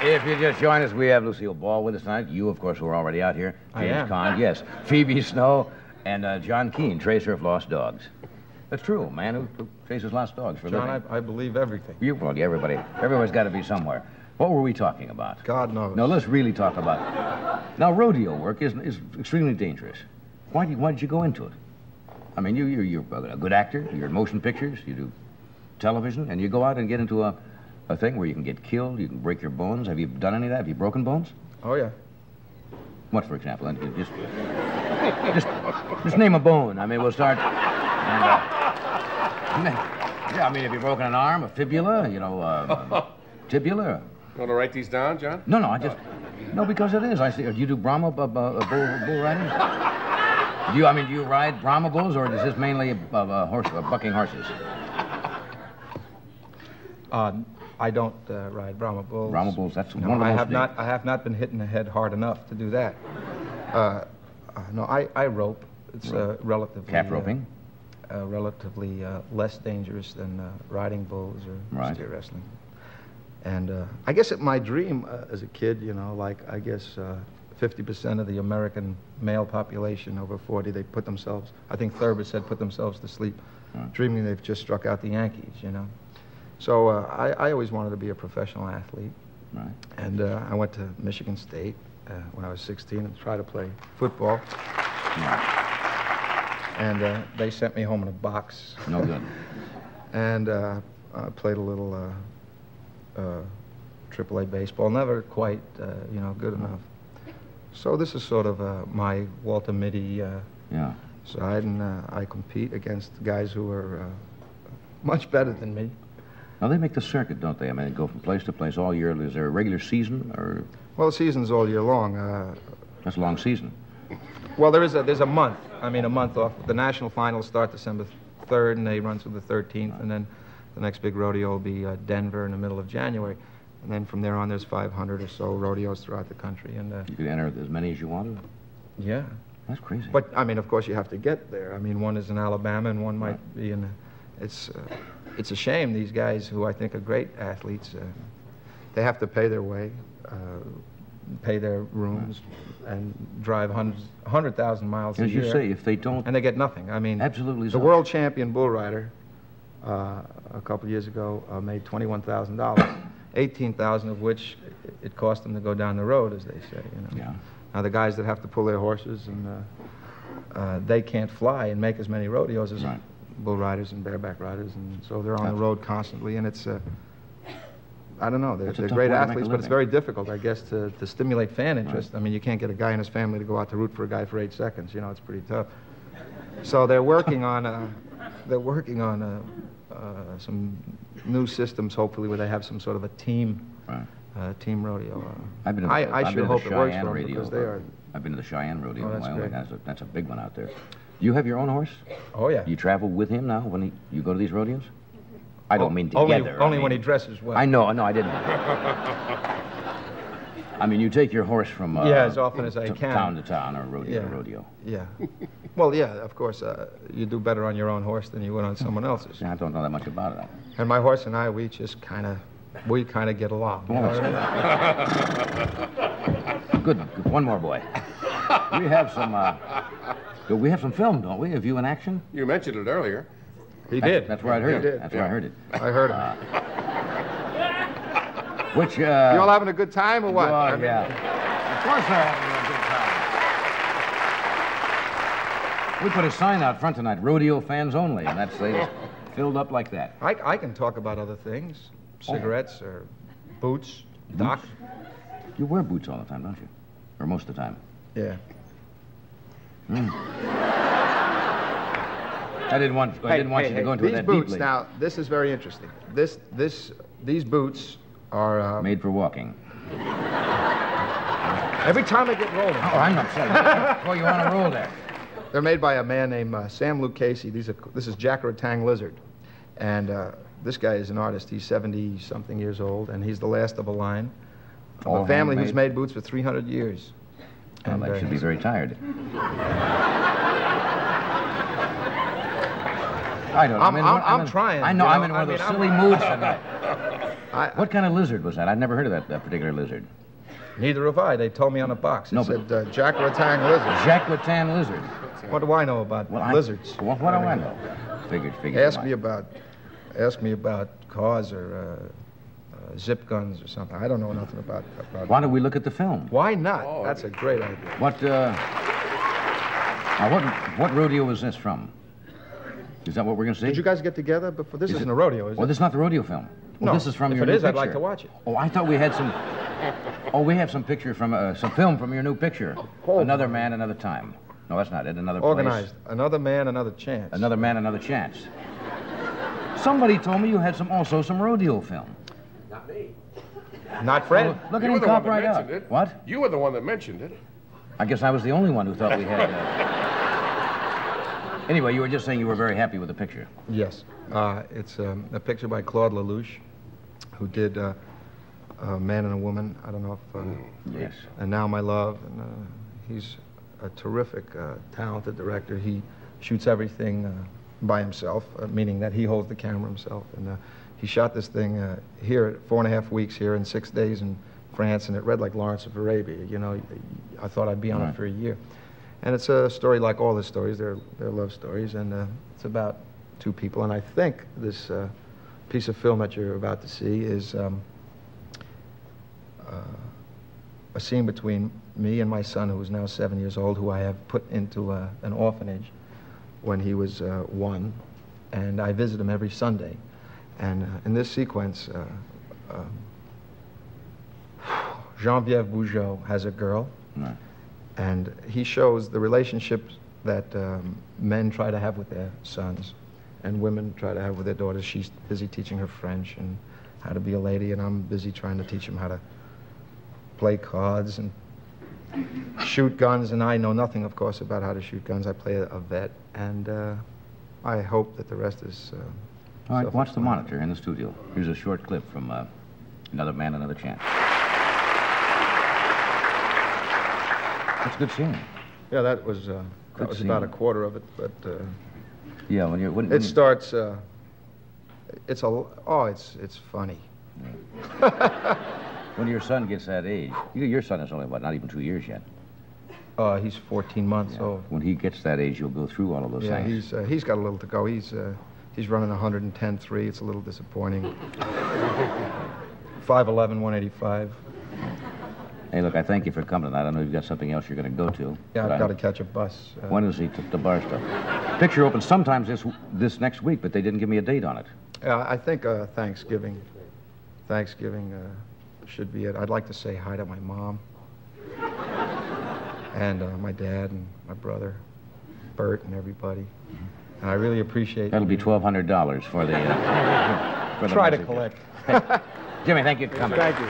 If you just join us, we have Lucille Ball with us tonight. You, of course, who are already out here. I James am. Caan, yes. Phoebe Snow and uh, John Keane, tracer of lost dogs. That's true, a man who, who traces lost dogs for a John, living. I, I believe everything. You, well, everybody, everybody's got to be somewhere. What were we talking about? God knows. No, let's really talk about it. Now, rodeo work is, is extremely dangerous. Why did, why did you go into it? I mean, you, you're, you're a good actor. You're in motion pictures. You do television. And you go out and get into a, a thing where you can get killed. You can break your bones. Have you done any of that? Have you broken bones? Oh, yeah. What, for example? And Just, just, just name a bone. I mean, we'll start. And, uh, yeah, I mean, have you broken an arm, a fibula, you know, uh, tibula? You want to write these down, John? No, no, I just. No, because it is. I see. Do you do Brahma uh, uh, bull, bull riding? Do you? I mean, do you ride Brahma bulls, or is this mainly uh, uh, horse, uh, bucking horses? Uh, I don't uh, ride Brahma bulls. Brahma bulls. That's No, one of I have not. I have not been hitting the head hard enough to do that. Uh, uh, no, I, I rope. It's uh, relatively Calf uh, roping. uh, relatively uh, less dangerous than uh, riding bulls or Right. steer wrestling. And uh, I guess it, my dream uh, as a kid, you know, like I guess uh, 50% of the American male population over 40, they put themselves, I think Thurber said, put themselves to sleep, dreaming they've just struck out the Yankees, you know. So uh, I, I always wanted to be a professional athlete. Right. And uh, I went to Michigan State uh, when I was 16 and tried to play football. And uh, they sent me home in a box. No good. and uh, I played a little uh, uh, AAA baseball. Never quite, uh, you know, good enough. So this is sort of uh, my Walter Mitty uh, Yeah. side, and uh, I compete against guys who are uh, much better than me. Now they make the circuit, don't they? I mean, they go from place to place all year. Is there a regular season, or Well, the season's all year long. Uh, that's a long season? Well, there is a there's a month. I mean, a month off. The national finals start December 3rd, and they run through the 13th, and then the next big rodeo will be uh, Denver in the middle of January, and then from there on, there's 500 or so rodeos throughout the country, and uh, You could enter as many as you wanted. yeah. That's crazy. But I mean, of course, you have to get there. I mean, one is in Alabama, and one might be in. It's uh, it's a shame these guys who I think are great athletes. Uh, they have to pay their way, uh, pay their rooms, and drive hundreds, hundred thousand miles a as you year. say, if they don't, and they get nothing. I mean, absolutely. the so. world champion bull rider uh, a couple of years ago uh, made twenty-one thousand dollars, eighteen thousand of which it- it cost them to go down the road, as they say. You know. Yeah. Now the guys that have to pull their horses and uh, uh, they can't fly and make as many rodeos as Right. Bull riders and bareback riders, and so they're on the road constantly. And it's, uh, I don't know, they're, they're great way to make a athletes, but it's very difficult, I guess, to, to stimulate fan interest. I mean, you can't get a guy and his family to go out to root for a guy for eight seconds. You know, it's pretty tough. So they're working on, uh, they're working on uh, uh, some new systems, hopefully, where they have some sort of a team, Right. uh, team rodeo. Uh, I've been. To the, I, I I've sure been to hope the it works Cheyenne for them rodeo, because they uh, are. I've been to the Cheyenne rodeo Oh, in that's Wyoming. great. That's a, that's a big one out there. You have your own horse? Oh yeah. You travel with him now when he, you go to these rodeos? I don't O- mean only, together. I Only when he dresses well. I know. No, I didn't. I mean, you take your horse from uh, Yeah, as often as I can. town to town or rodeo Yeah. to rodeo. Yeah. Well, yeah, of course. Uh, you do better on your own horse than you would on someone else's. Yeah, I don't know that much about it. And my horse and I, we just kind of, we kind of get along. Oh, know that's what Good. good. One more boy. We have some. Uh, we have some film, don't we? Of you in action. You mentioned it earlier. He That's- did. That's where I He heard it. did. That's where I heard it. I heard him. Which? Uh, you all having a good time or what? Oh, I mean, yeah. Of course they're having a good time. We put a sign out front tonight, rodeo fans only, and that's they just filled up like that. I, I can talk about other things, cigarettes or boots, doc. You wear boots all the time, don't you? Or most of the time. Yeah. I didn't want I didn't want hey, you to go hey, into these that boots, deeply. now, this is very interesting. This, this, these boots are, uh, Made for walking. every time I get rolling. Oh, I'm not saying. oh, you want to roll there? They're made by a man named uh, Sam Lucchese. These are, this is Jack Ratang Lizard. And uh, this guy is an artist. He's 70 something years old, and he's the last of a line of a family who's made boots for 300 years. Well, And, that uh, should be very tired. I don't. I'm- in I'm- one- I'm in- trying, I know. you I'm in one I of those mean, I'm- silly moods tonight. I, What kind of lizard was that? I'd never heard of that, that particular lizard. neither have I. They told me on the box. It No, but- said uh, Jack Ratang lizard. Jacques Latin lizard. What do I know about Well, I- lizards? Well, what do I know? Figured, figured. Ask me about, ask me about cars or uh, uh, zip guns or something. I don't know nothing about. about Why don't we look at the film? Why not? Oh, That's a great idea. What, uh... Now, what, what rodeo is this from? Is that what we're going to see? Did you guys get together before? This Is isn't it- a rodeo, is Well, it? this is not the rodeo film. Well, No. this is from If your it new is, I'd like to watch it. Oh, I thought we had some... Oh, we have some picture from, uh, some film from your new picture. Oh. Another man, another time. No, that's not it. Another place. Organized. Another man, another chance. Another man, another chance. Somebody told me you had some also some rodeo film. Not Fred. Oh, look You at were him the cop right up. it. What? You were the one that mentioned it. I guess I was the only one who thought we had. Uh... Anyway, you were just saying you were very happy with the picture. Yes. Uh, it's um, a picture by Claude Lelouch, who did uh, uh, Man and a Woman. I don't know if. Uh, Yes. and Now My Love. And uh, he's a terrific, uh, talented director. He shoots everything uh, by himself, uh, meaning that he holds the camera himself. And uh, he shot this thing uh, here, four and a half weeks here, in six days in France, and it read like Lawrence of Arabia. You know, I thought I'd be on Right. it for a year. And it's a story like all the stories. They're, they're love stories, and uh, it's about two people. And I think this uh, piece of film that you're about to see is um, uh, a scene between me and my son, who is now seven years old, who I have put into uh, an orphanage when he was uh, one, and I visit him every Sunday. And uh, in this sequence, uh, um, Geneviève Bujold has a girl, Right. and he shows the relationships that um, men try to have with their sons and women try to have with their daughters. She's busy teaching her French and how to be a lady, and I'm busy trying to teach him how to play cards and shoot guns. And I know nothing, of course, about how to shoot guns. I play a, a vet, and uh, I hope that the rest is. All right, watch the monitor in the studio. Here's a short clip from uh, Another Man, Another Chance. That's a good scene. Yeah, that was uh, that was about a quarter of it, but. Uh, Yeah, when you're... When, when It you- starts. Uh, it's a. Oh, it's it's funny. When your son gets that age, you, your son is only, what, not even two years yet. Uh, he's 14 months old. When he gets that age, you'll go through all of those Yeah, things. he's uh, he's got a little to go. He's uh, he's running 110.3. It's a little disappointing. 5'11", 185. Hey, look, I thank you for coming tonight. I know you've got something else you're going to go to. Yeah, I've got to catch a bus. Uh, When is he to the bar stuff? Picture opens sometimes this this next week, but they didn't give me a date on it. uh, I think uh, Thanksgiving. Thanksgiving uh, should be it. I'd like to say hi to my mom and uh, my dad and my brother, Bert, and everybody. And I really appreciate That'll be $1,200 for the. Uh, for the Try to collect. Hey. Jimmy, thank you for coming. Thank you.